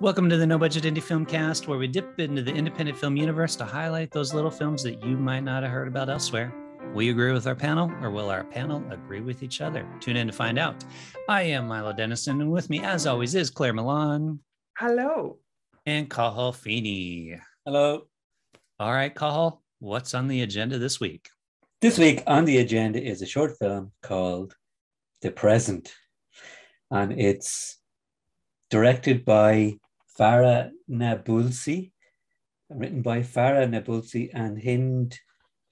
Welcome to the No Budget Indie Film Cast, where we dip into the independent film universe to highlight those little films that you might not have heard about elsewhere. Will you agree with our panel, or will our panel agree with each other? Tune in to find out. I am Milo Dennison, and with me, as always, is Claire Milan. Hello. And Cathal Feeney. Hello. All right, Cathal, what's on the agenda this week? This week on the agenda is a short film called The Present, and it's directed by Farah Nabulsi, written by Farah Nabulsi and Hind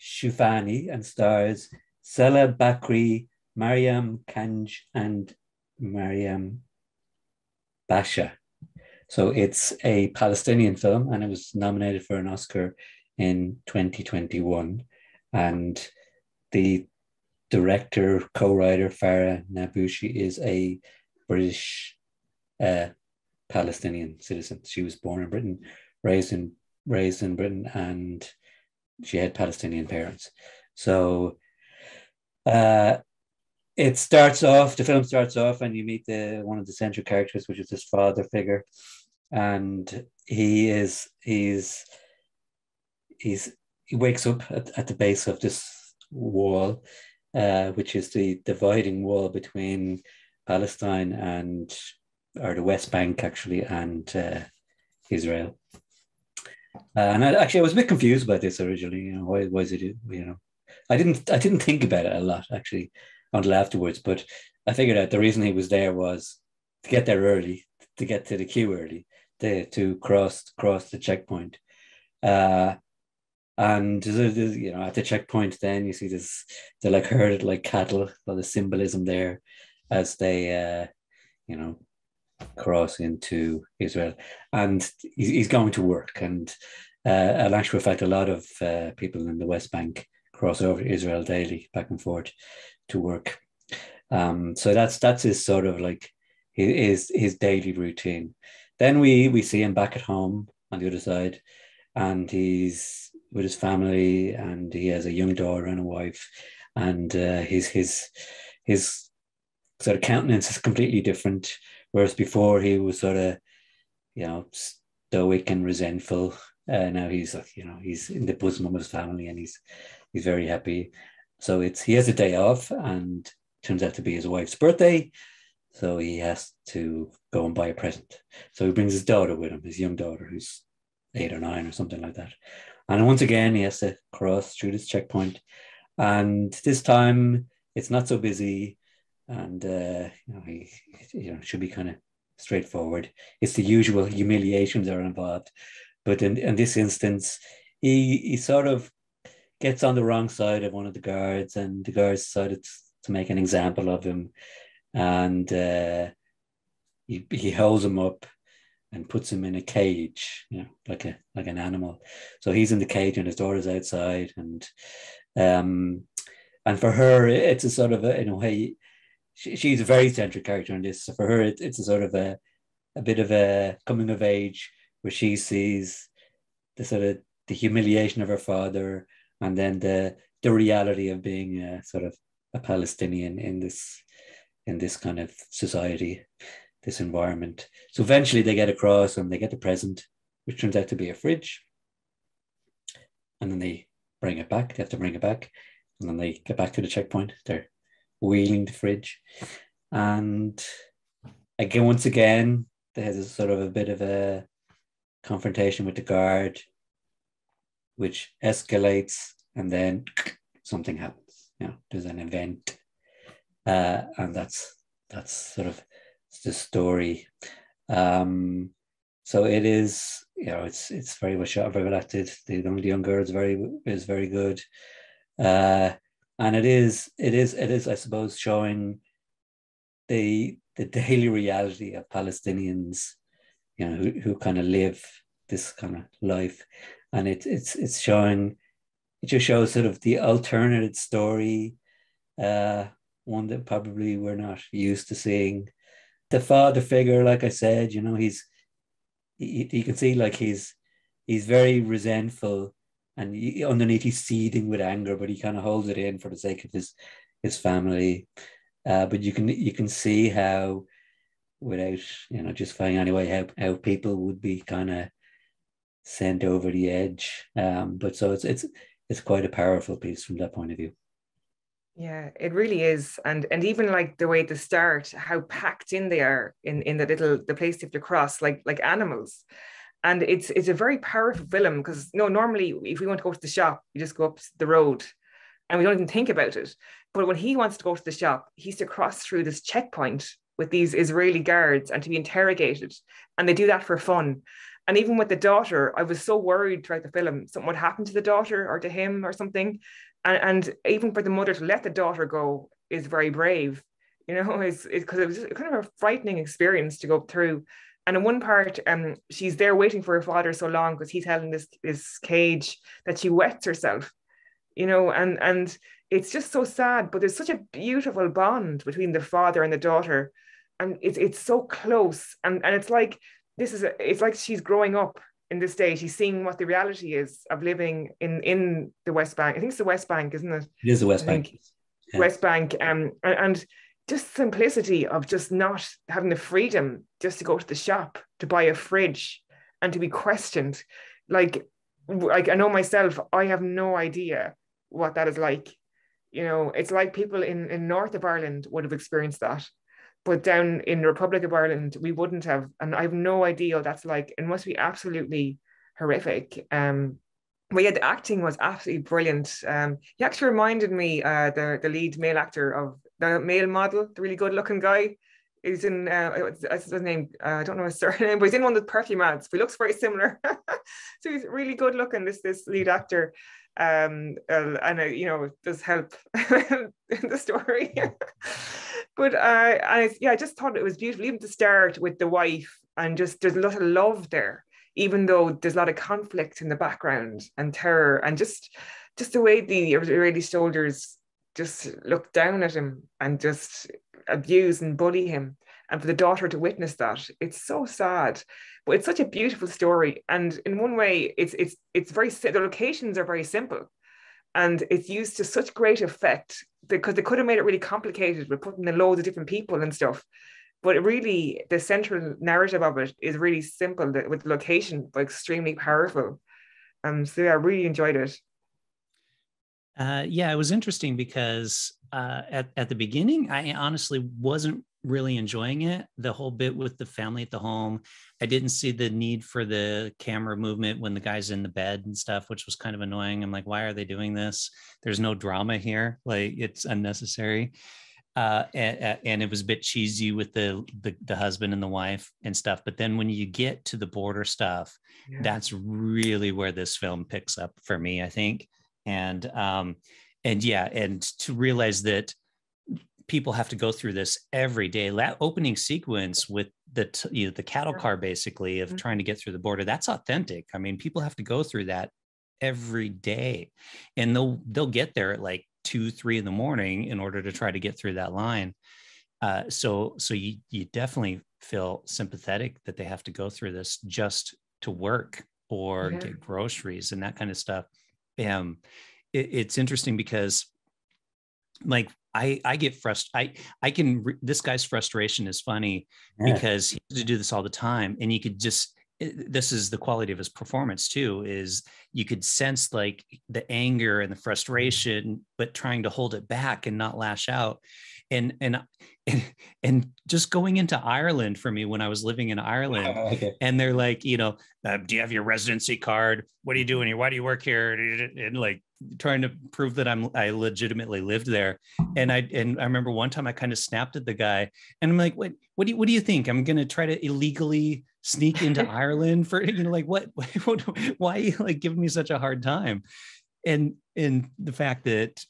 Shoufani, and stars Saleh Bakri, Maryam Kanj, and Mariam Basha. So it's a Palestinian film, and it was nominated for an Oscar in 2021. And the director, co-writer Farah Nabulsi is a British uh, Palestinian citizen. She was born in Britain, raised in raised in Britain, and she had Palestinian parents. So uh, it starts off. The film starts off, and you meet the one of the central characters, which is his father figure, and he is he's he's he wakes up at, at the base of this wall, uh, which is the dividing wall between Palestine and or the West Bank actually and uh, Israel. Uh, and I, actually, I was a bit confused about this originally. You know, why, why is it? You know, I didn't I didn't think about it a lot actually until afterwards. But I figured out the reason he was there was to get there early, to get to the queue early, to, to cross cross the checkpoint. Uh, and you know, at the checkpoint, then you see this they're like herded like cattle. A lot of symbolism there as they, uh, you know, cross into Israel, and he's going to work. And uh, actual fact, a lot of uh, people in the West Bank cross over to Israel daily, back and forth to work. Um, so that's that's his sort of like his his daily routine. Then we we see him back at home on the other side, and he's with his family, and he has a young daughter and a wife, and uh, his his his sort of countenance is completely different Whereas before he was sort of, you know, stoic and resentful. Uh, now he's like, you know, he's in the bosom of his family and he's he's very happy. So it's he has a day off and turns out to be his wife's birthday. So he has to go and buy a present. So he brings his daughter with him, his young daughter, who's eight or nine or something like that. And once again, he has to cross through this checkpoint. And this time it's not so busy and uh, you know he you know should be kind of straightforward. It's the usual humiliations are involved, but in, in this instance, he he sort of gets on the wrong side of one of the guards, and the guards decided to make an example of him, and uh, he he holds him up and puts him in a cage, you know, like a like an animal. So he's in the cage and his daughter's outside, and um, and for her, it's a sort of a, in a way she, she's a very central character in this. So for her, it, it's a sort of a, a bit of a coming of age where she sees the sort of the humiliation of her father and then the the reality of being a, sort of a Palestinian in this in this kind of society, this environment. So eventually they get across and they get the present, which turns out to be a fridge. And then they bring it back. They have to bring it back. And then they get back to the checkpoint. They're wheeling the fridge. And again, once again, there's a sort of a bit of a confrontation with the guard, which escalates, and then something happens. You know, there's an event, uh, and that's that's sort of the story. Um, so it is, you know, it's it's very well shot, very well acted. The, the young girl is very is very good. Uh, and it is it is it is i suppose showing the the daily reality of palestinians you know who, who kind of live this kind of life. And it, it's it's showing it just shows sort of the alternative story uh one that probably we're not used to seeing. The father figure like i said you know he's you, you can see like he's he's very resentful and he, underneath he's seething with anger, but he kind of holds it in for the sake of his his family. Uh, but you can you can see how without you know just justifying anyway how how people would be kind of sent over the edge. Um, but so it's it's it's quite a powerful piece from that point of view. Yeah, it really is, and and even like the way to start, how packed in they are in in the little the place have to cross, like like animals, and it's it's a very powerful film because no, normally if we want to go to the shop, you just go up the road, and we don't even think about it. But when he wants to go to the shop, he's to cross through this checkpoint with these Israeli guards and to be interrogated, and they do that for fun. And even with the daughter, I was so worried throughout the film something would happen to the daughter or to him or something and, and even for the mother to let the daughter go is very brave you know it's because it was kind of a frightening experience to go through and in one part um she's there waiting for her father so long because he's held in this this cage that she wets herself you know and and it's just so sad but there's such a beautiful bond between the father and the daughter. And it's it's so close. And and it's like this is a, it's like she's growing up in this day. She's seeing what the reality is of living in in the west bank. I think it's the west bank isn't it? It is the west bank. yeah. west bank um and, and just simplicity of just not having the freedom just to go to the shop to buy a fridge and to be questioned like like i know myself i have no idea what that is like you know it's like people in in north of ireland would have experienced that but down in the Republic of Ireland, we wouldn't have. And I have no idea what that's like. It must be absolutely horrific. Um, but yeah, the acting was absolutely brilliant. Um, he actually reminded me, uh, the the lead male actor of the male model, the really good looking guy. He's in, uh, his name? Uh, I don't know his surname, but he's in one of the perfume ads. But he looks very similar. so he's really good looking. This this lead actor, um, uh, and uh, you know does help in the story but uh, I, yeah, I just thought it was beautiful, even to start with the wife, and just there's a lot of love there, even though there's a lot of conflict in the background and terror, and just just the way the Israeli soldiers just look down at him and just abuse and bully him, and for the daughter to witness that, it's so sad, but it's such a beautiful story, and in one way, it's it's it's very the locations are very simple and it's used to such great effect because they could have made it really complicated with putting in loads of different people and stuff. But really the central narrative of it is really simple with location but extremely powerful. Um so yeah i really enjoyed it uh, yeah it was interesting because uh, at, at the beginning i honestly wasn't really enjoying it. The whole bit with the family at the home. I didn't see the need for the camera movement when the guy's in the bed and stuff, which was kind of annoying. I'm like, why are they doing this? There's no drama here. Like it's unnecessary. Uh, and, and, it was a bit cheesy with the, the, the husband and the wife and stuff. But then when you get to the border stuff, yeah. that's really where this film picks up for me, I think. And um, and yeah, and to realize that people have to go through this every day. That opening sequence with the you know, the cattle car basically of mm-hmm. trying to get through the border that's authentic. I mean, people have to go through that every day, and they'll they'll get there at like two three in the morning in order to try to get through that line. Uh, so so you you definitely feel sympathetic that they have to go through this just to work or yeah. get groceries and that kind of stuff. Um, it, it's interesting because like I I get frustrated. I I can. Re- this guy's frustration is funny yeah. because he has to do this all the time, and you could just. This is the quality of his performance too. Is you could sense like the anger and the frustration, but trying to hold it back and not lash out. And and and, just going into Ireland for me when I was living in Ireland, oh, okay. and they're like, you know, uh, do you have your residency card? What are you doing here? Why do you work here? And like trying to prove that I'm I legitimately lived there. And I and I remember one time I kind of snapped at the guy and I'm like, what what do you what do you think? I'm gonna try to illegally sneak into Ireland for you know, like what, what why are you like giving me such a hard time? And and the fact that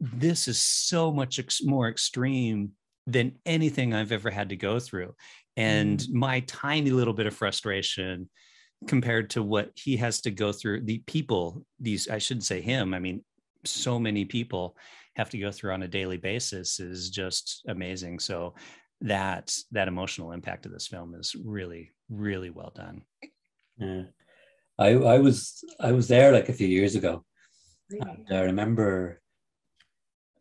this is so much ex- more extreme than anything I've ever had to go through. And mm. my tiny little bit of frustration compared to what he has to go through the people these i shouldn't say him i mean so many people have to go through on a daily basis is just amazing. So that that emotional impact of this film is really really well done. Yeah. I i was i was there like a few years ago. And i remember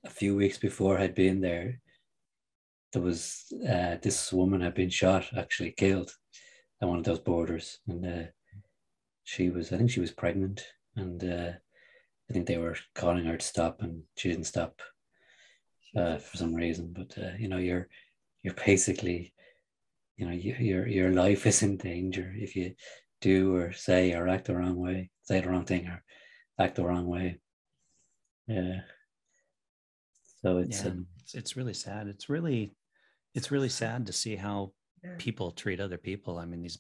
a few weeks before i'd been there there was uh, this woman had been shot, actually killed at one of those borders, and uh, she was, I think she was pregnant, and uh, I think they were calling her to stop, and she didn't stop uh, for some reason. But uh, you know, you're you're basically, you know, you, your your life is in danger if you do or say or act the wrong way, say the wrong thing or act the wrong way. Yeah. So it's yeah, um, it's, it's really sad. It's really it's really sad to see how people treat other people. I mean, these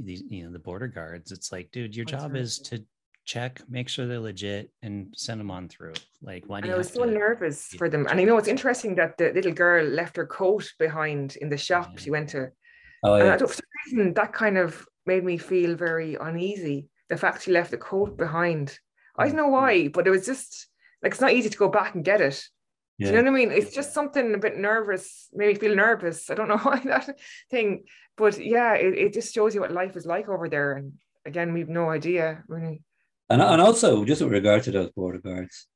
these you know the border guards. It's like, dude, your job is to check, make sure they're legit, and send them on through. Like, why do And you? I was so nervous for them. And you know, it's interesting that the little girl left her coat behind in the shop Yeah. she went to. oh yeah, for some reason, that kind of made me feel very uneasy. The fact she left the coat behind. I don't know why, but it was just like it's not easy to go back and get it. Do you know what I mean? It's just something a bit nervous, made me feel nervous. I don't know why that thing, but yeah, it, it just shows you what life is like over there. And again, we've no idea really. And and also just with regard to those border guards,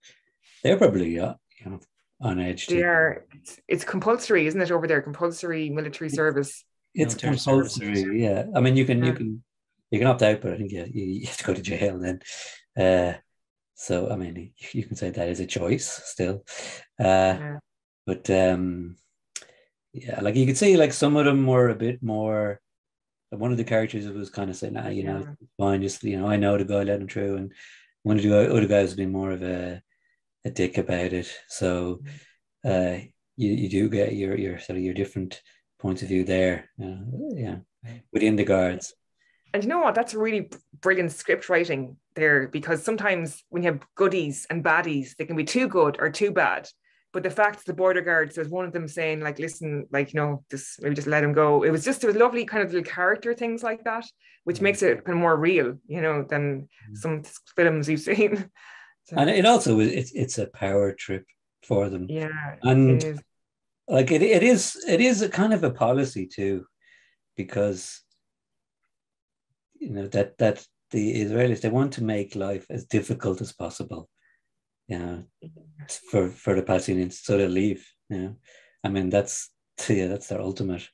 they're probably uh, you know on edge. They too. are, it's, it's compulsory, isn't it, over there? Compulsory military service. It's military compulsory. services. Yeah, I mean you can you can you can opt out, but I think you, you have to go to jail then. Uh, so I mean you, can say that is a choice still. Uh, Yeah. but um, yeah, like you could see like some of them were a bit more. One of the characters was kind of saying, "Nah, you know, Yeah. it's fine. Just you know, I know the guy let him through," and one of the other guys has been more of a a dick about it. So uh, you you do get your your sort of your different points of view there. Uh, yeah, within the guards. And you know what? That's really brilliant script writing there because sometimes when you have goodies and baddies, they can be too good or too bad. But the fact the border guards, there was one of them saying, like, listen, like, you know, just maybe just let him go. It was just, it was lovely kind of little character things like that, which makes it kind of more real, you know, than Mhm. some films you've seen. So, And it also it's it's a power trip for them. yeah, And it like it, it is it is a kind of a policy too because you know that that the israelis they want to make life as difficult as possible you know for for the palestinians so they leave you know i mean that's yeah that's their ultimate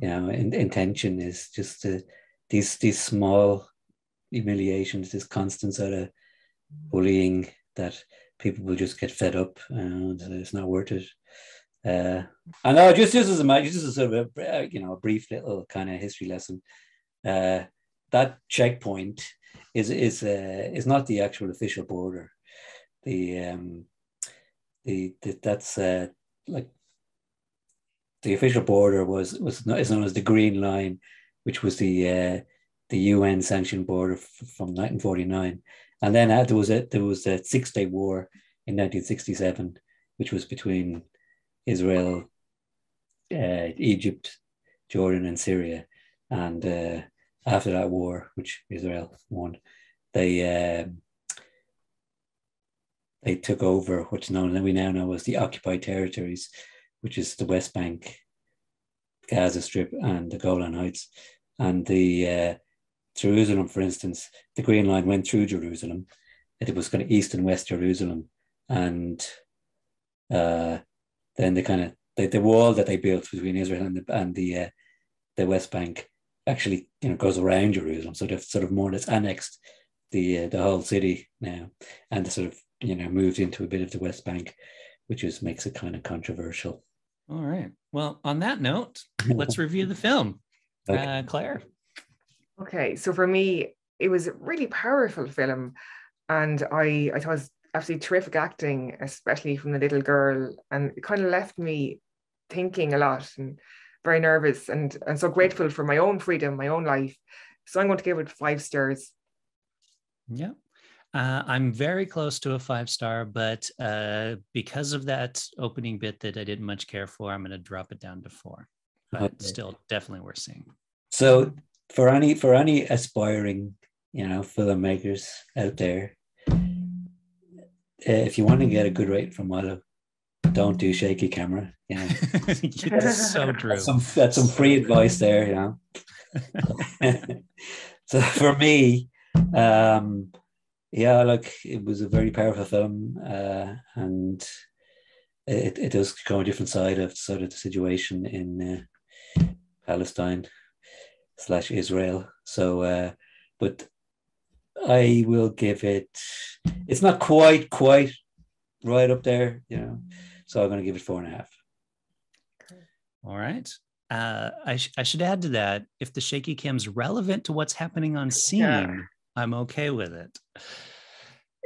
you know in, intention is just to these these small humiliations this constant sort of bullying that people will just get fed up and it's not worth it uh, I know just just as a just as a sort of a, you know a brief little kind of history lesson. Uh, that checkpoint is is uh, is not the actual official border. The um, the, the that's uh, like the official border was was is known as the Green Line, which was the uh, the UN sanctioned border from 1949, and then uh, there was a there was a Six Day War in 1967, which was between Israel, uh, Egypt, Jordan, and Syria. And uh, after that war, which Israel won, they um, they took over what's known that we now know as the occupied territories, which is the West Bank, Gaza Strip, and the Golan Heights. And the uh, Jerusalem, for instance, the Green Line went through Jerusalem. It was kind of east and west Jerusalem, and uh, then the kind of the, the wall that they built between Israel and the and the uh, the West Bank actually you know goes around Jerusalem, so they've sort of more or less annexed the uh, the whole city now, and sort of you know moved into a bit of the West Bank, which is makes it kind of controversial. All right. Well, on that note, let's review the film. Okay. Uh, Claire. Okay, so for me, it was a really powerful film, and I I thought it was absolutely terrific acting, especially from the little girl, and it kind of left me thinking a lot and very nervous, and and so grateful for my own freedom, my own life. So I'm going to give it five stars. Yeah. Uh, I'm very close to a five star, but uh, because of that opening bit that I didn't much care for, I'm going to drop it down to four. But Okay. still, definitely worth seeing. So for any for any aspiring you know filmmakers out there, uh, if you want to get a good rate from Milo, don't do shaky camera. Yeah, That's so true. that's some that's some free advice there. You know. so for me, um, yeah, like it was a very powerful film, uh, and it, it does come a different side of sort of the situation in uh, Palestine slash Israel. So, uh, but I will give it. It's not quite quite right up there, you know. So I'm going to give it four and a half. All right. Uh, I, sh- I should add to that if the shaky cam's relevant to what's happening on scene, yeah. I'm okay with it.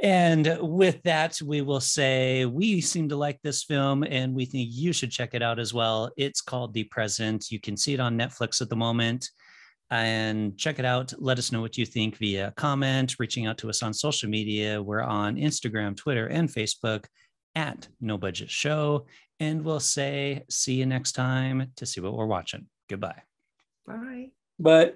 And with that, we will say we seem to like this film and we think you should check it out as well. It's called The Present. You can see it on Netflix at the moment and check it out. Let us know what you think via comment, reaching out to us on social media. We're on Instagram, Twitter, and Facebook at No Budget Show. And we'll say, see you next time to see what we're watching. Goodbye. Bye. Bye.